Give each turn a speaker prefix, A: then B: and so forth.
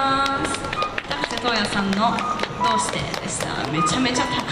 A: ます。高瀬東也さんの「どうして」でした。めちゃめちゃ高い。